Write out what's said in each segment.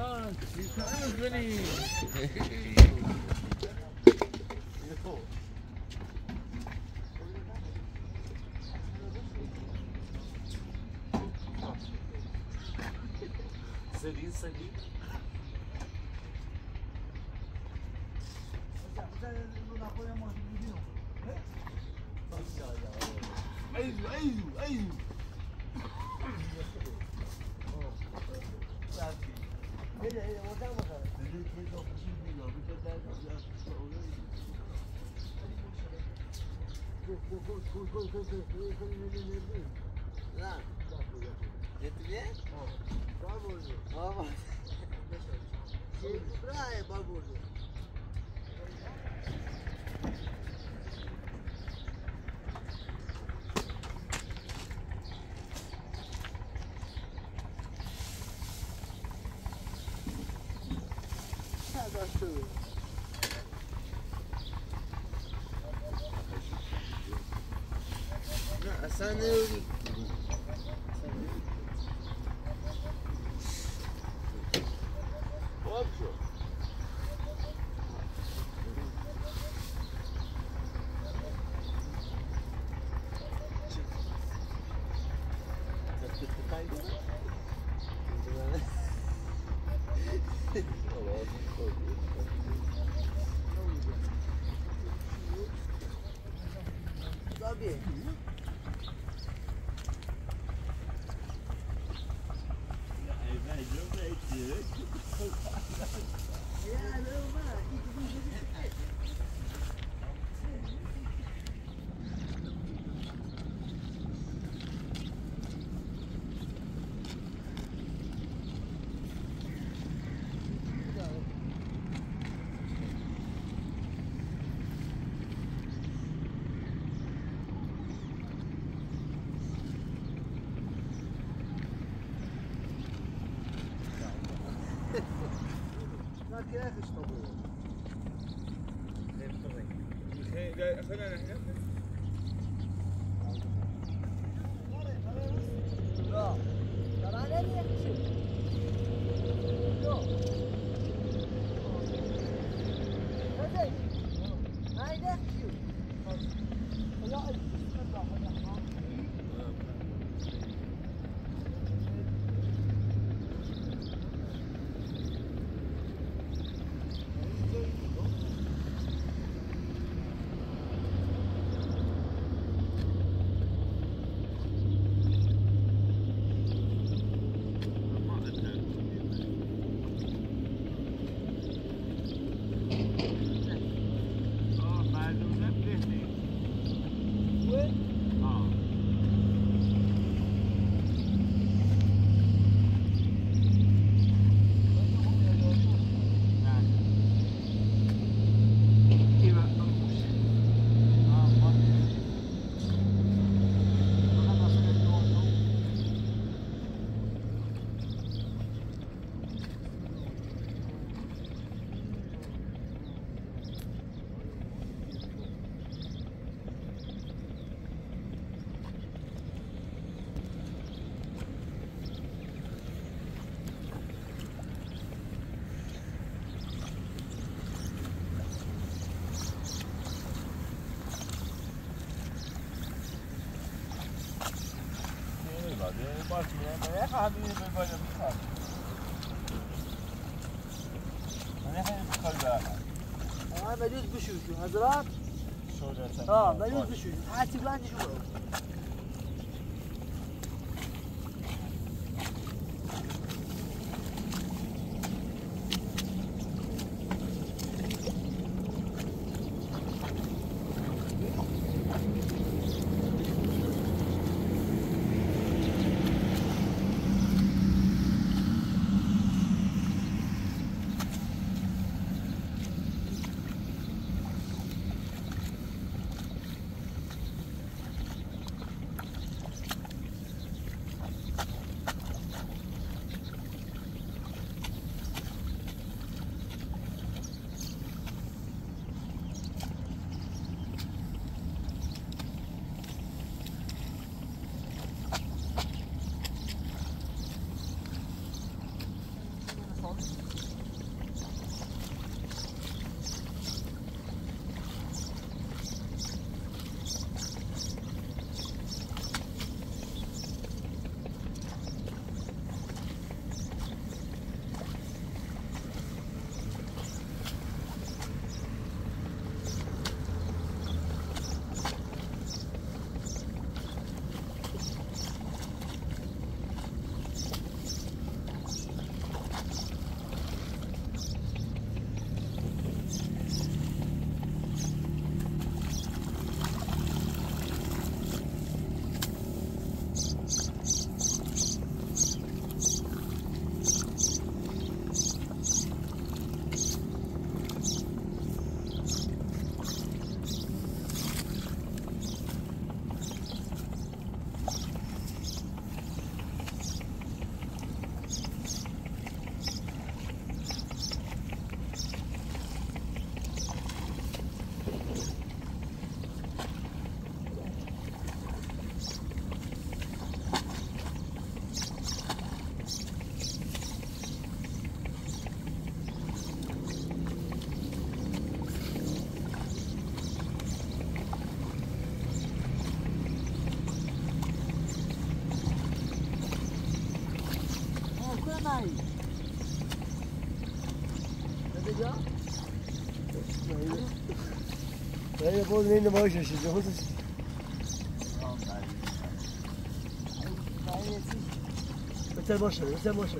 fuck? He's hungry. Seria isso ali. Ветве? Бабулю. Бабулю. Сестра и бабулю. Sanuti. ما كاينش طبيعي. غير طبيعي. عشان أنا ها مليوز بشوشو حضرات اه مليوز بشوشو حاسب عندي شو بود نين ما يشش جهوز مثل باشه مثل باشه.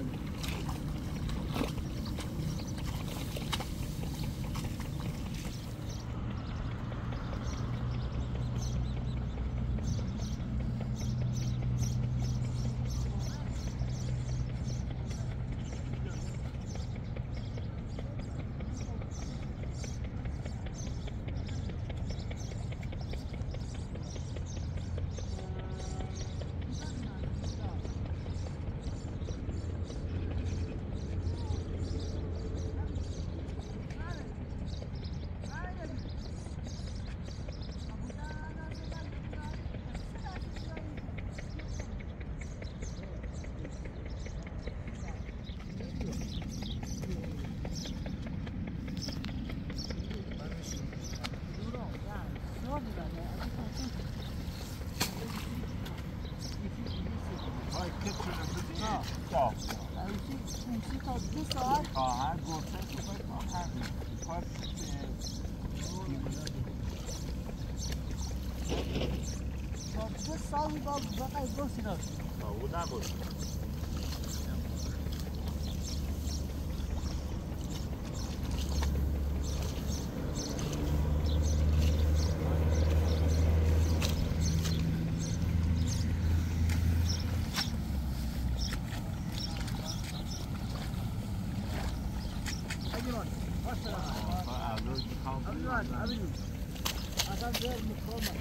Adam vermiş olmaz.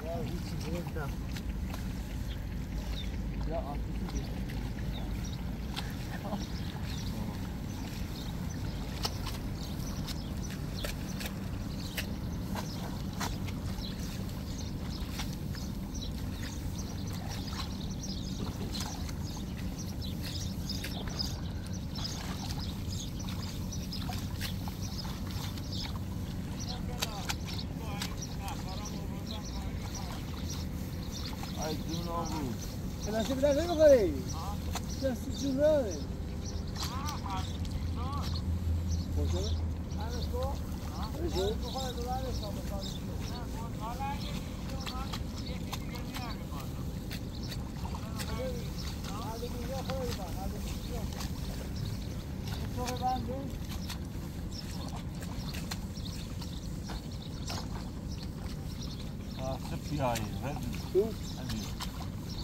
Wow, hiç yoktu. ya arkası geçti. نصیب در نمی‌خوری دست جون راه خوشه خوشه آخه پیایی او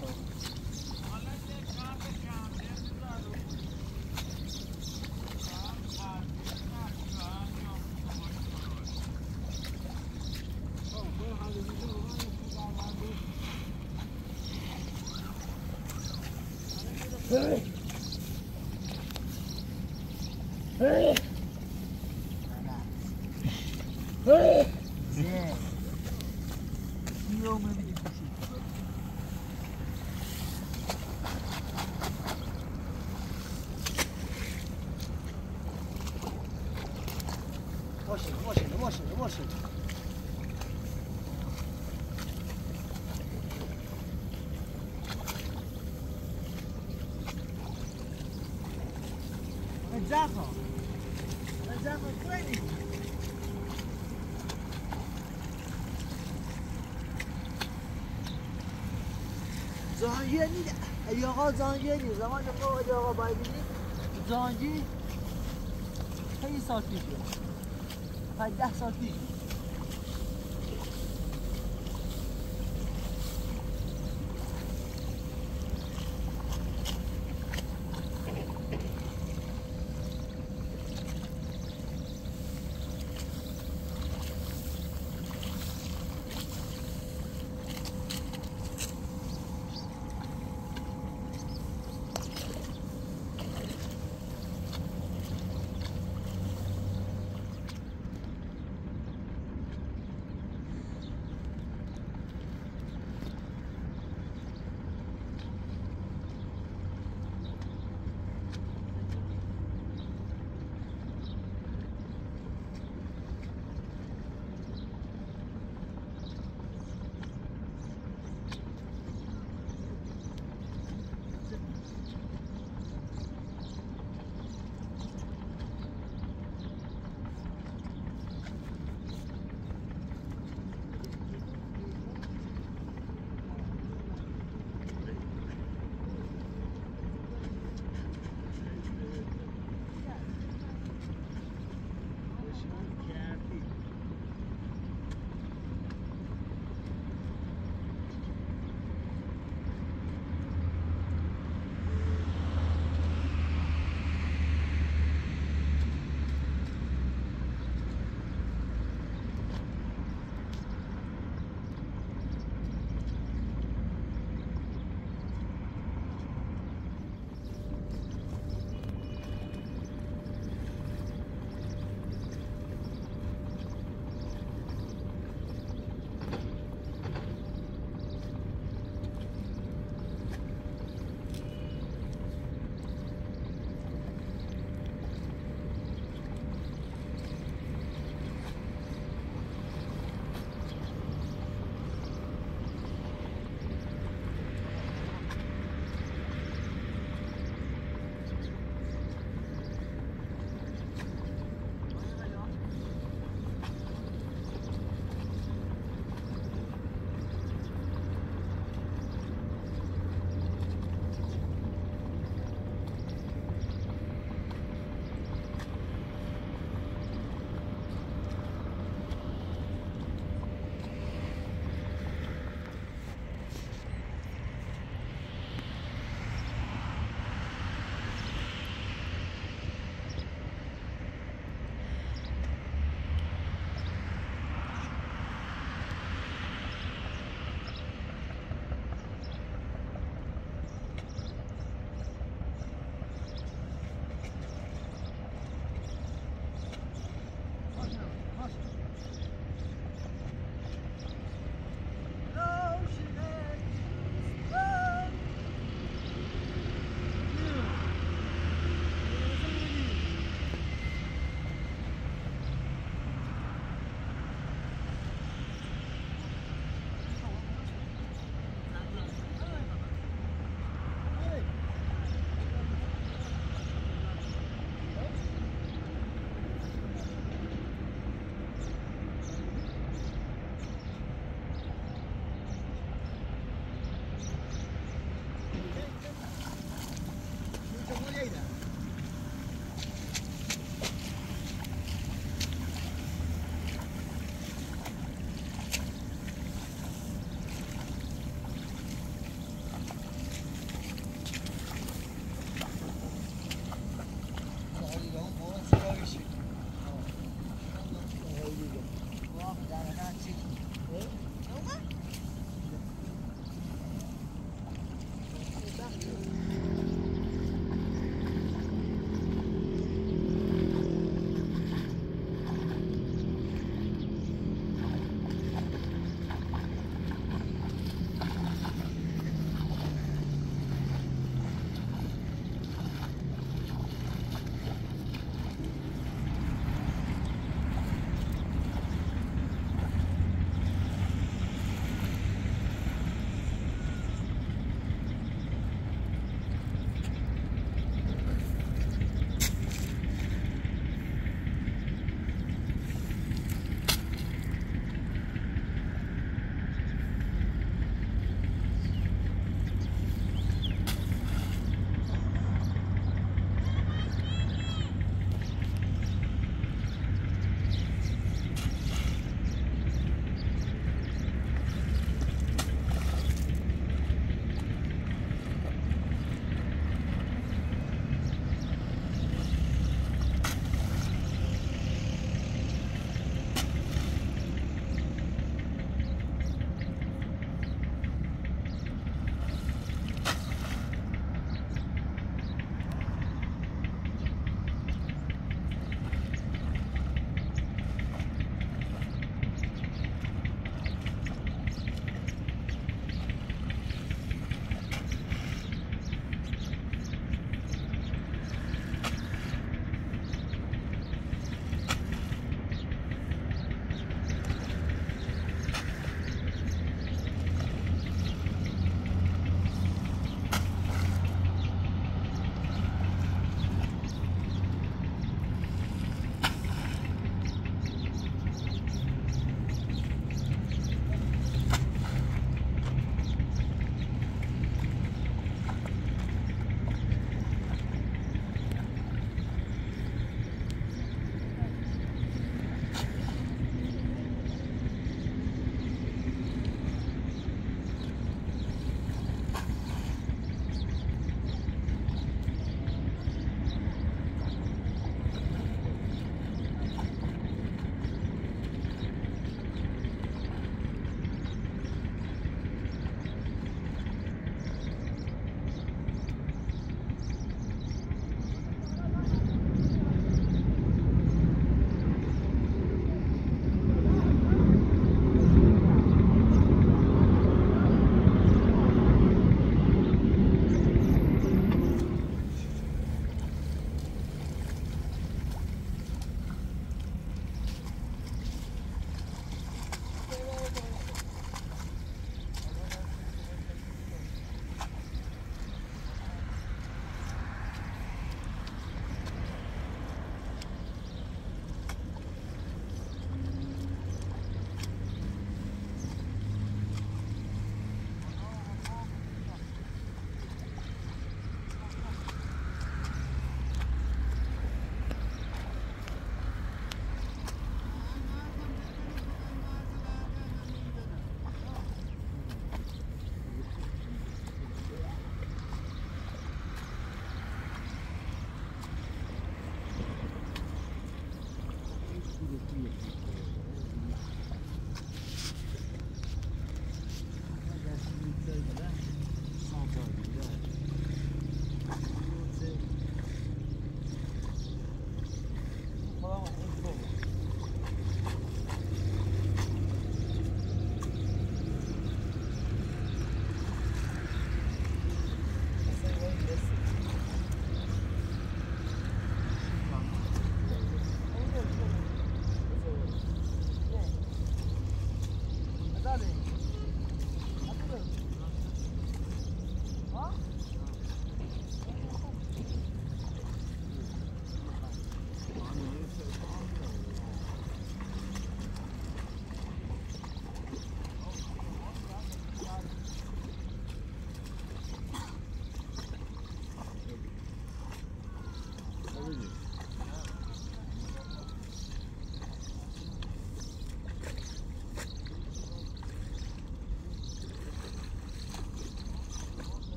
Hey! آقا زانجی خیلی سال پیشه. خیلی ده سال پیش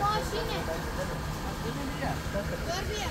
Maşine. Görmüyor.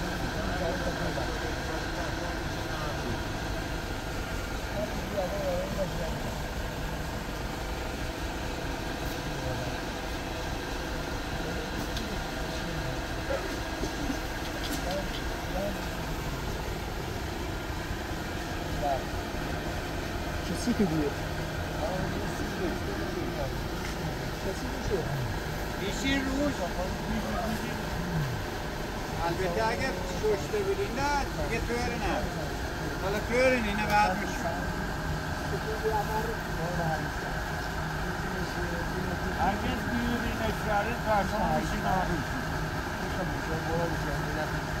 eksik ediyor. İşin ruj. Elbette eğer şoşta birinde getirene. Valla köyün yine vermiş. Herkes büyüğün ineklerin karşısında işin ağrıyor. Bu kadar.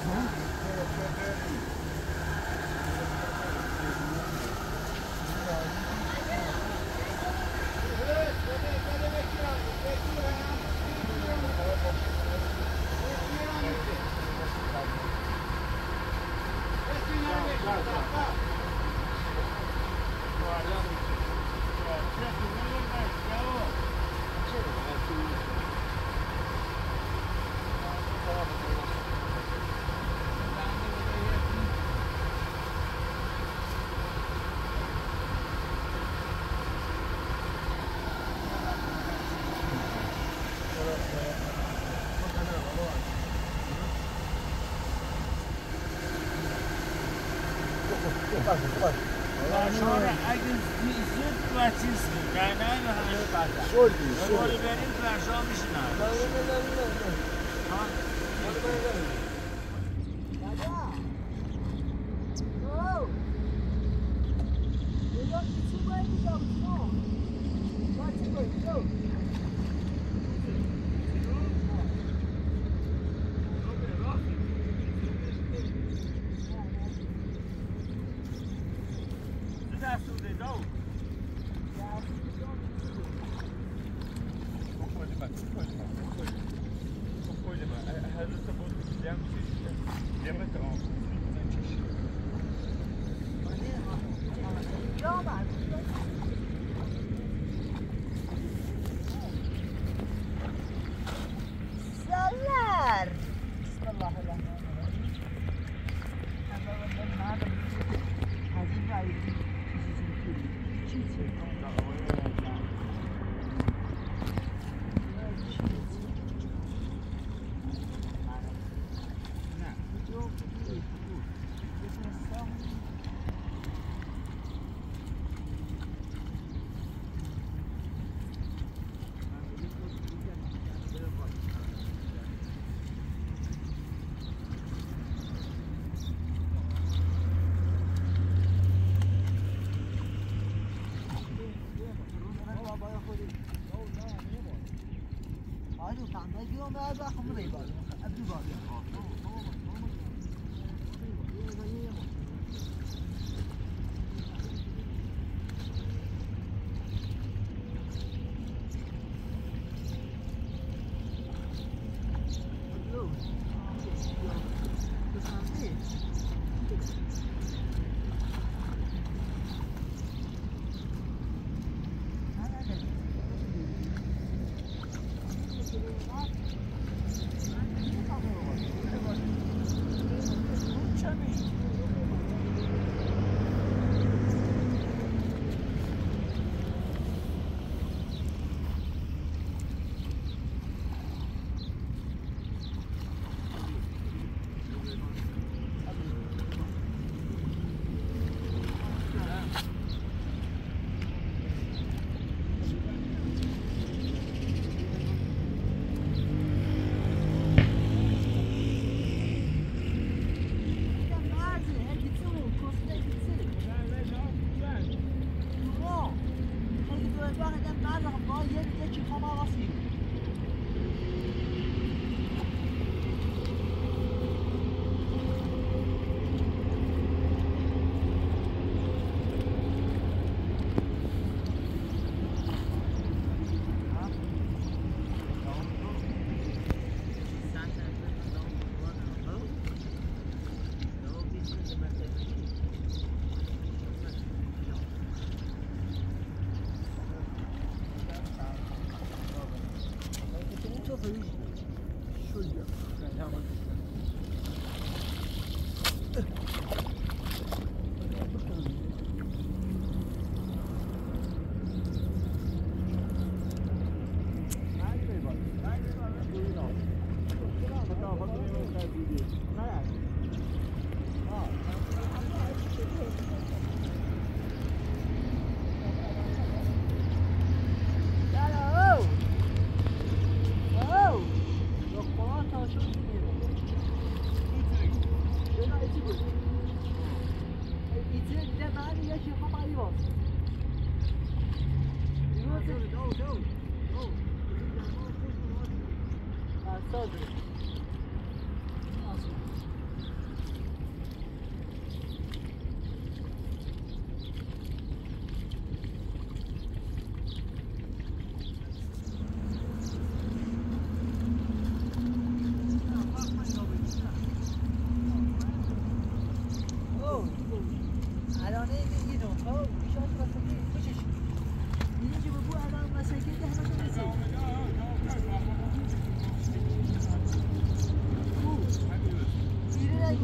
پرشان اگه زود و چیز کنه نه همه بعد شلدی دوباره بریم پرشان میشین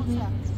嗯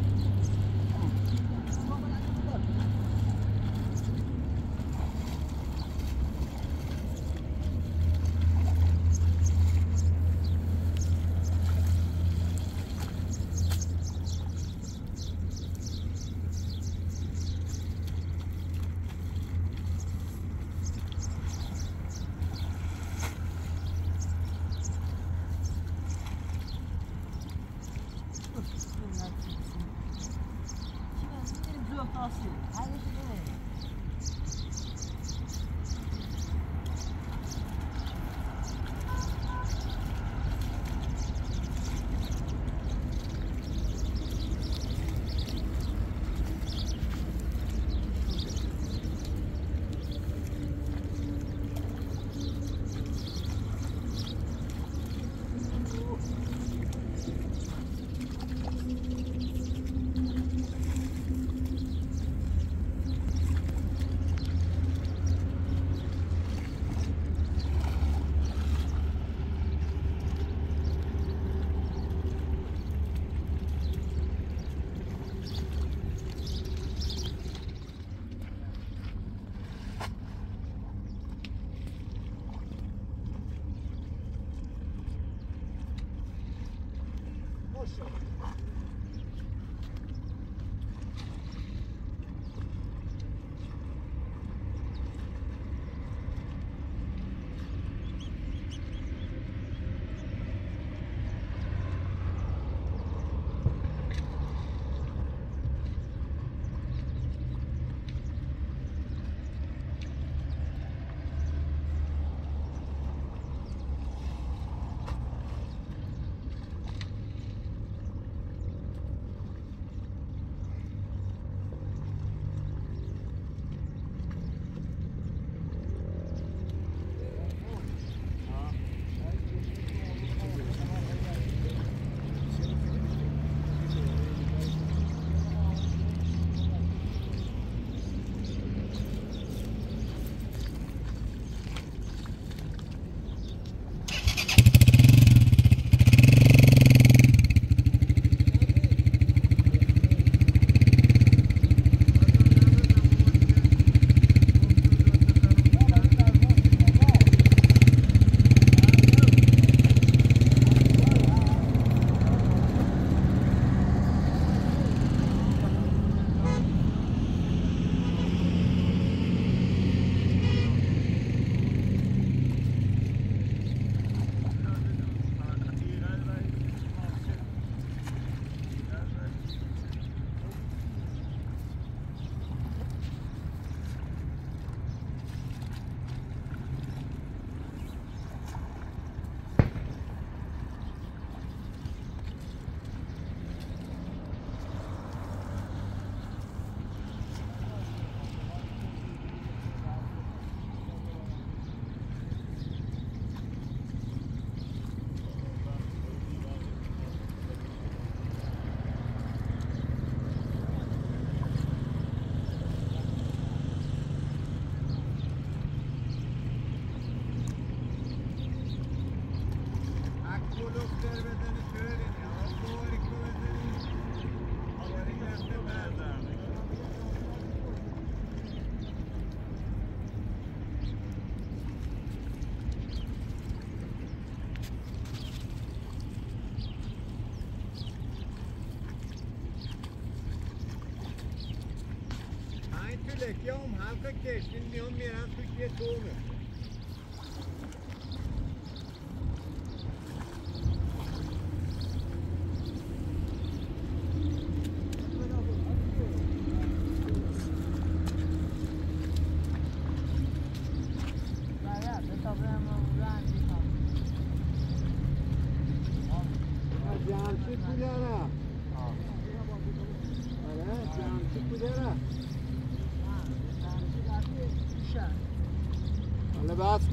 om halka geçtim, bir on miras bir kez doğmuyor.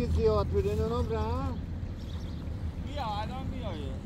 زیاد بوده این را بیا الان میایه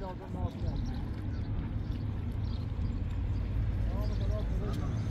Tamam, tamam, tamam.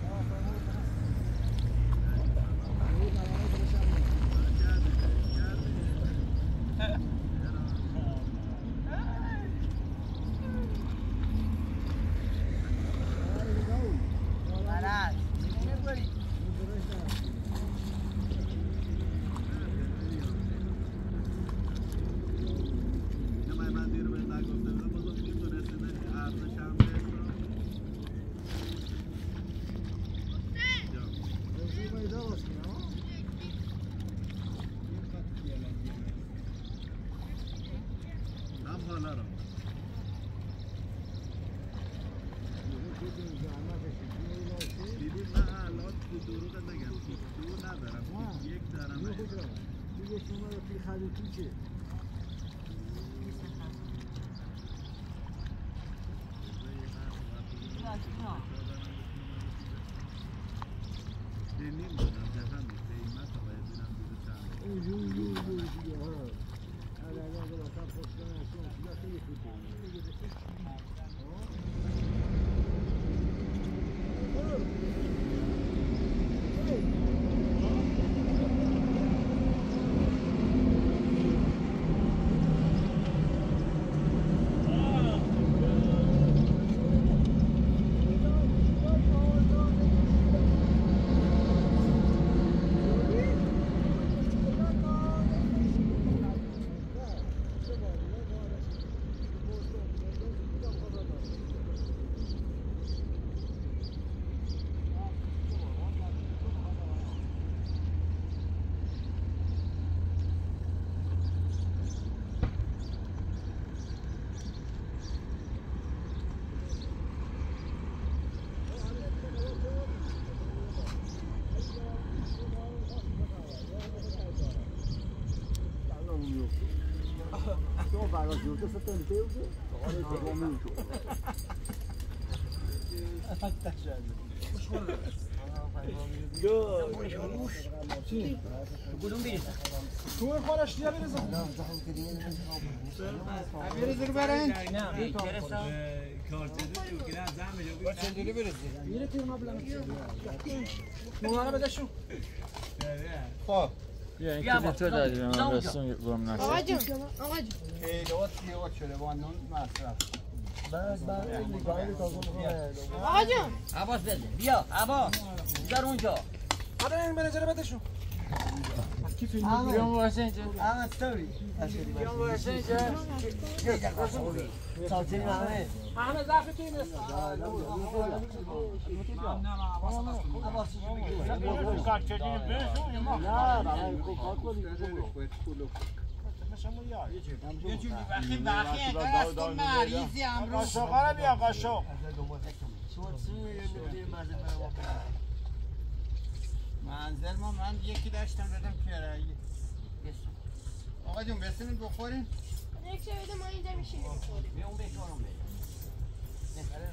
Mm-hmm. بیره نگفتم از جورده ستن تیوزه آره دومی شو تو خورش دیا بریزم بریزی برین چندلی میره تیر مبلغ نوانه بده شو خب بیا با تو داری من رسون گم نشد آقا جون آقا جون خیلی وقت سیاه شده با نون مصرف آقا جون عباس بده بیا عباس در اونجا آره این منجره بده شو بیام واسه اینجا اما ستوری بیام واسه اینجا سالچینی همه همه ضعف توی نیست یه جوری وقتی وقتی اینقدر از تو مریضی امروز قاشقا رو بیا قاشق منزل ما من یکی داشتم دادم پیرایی آقا جون بسنیم بخوریم. یک بده ما اینجا میشه بخوریم بیا اون بهتارم بیا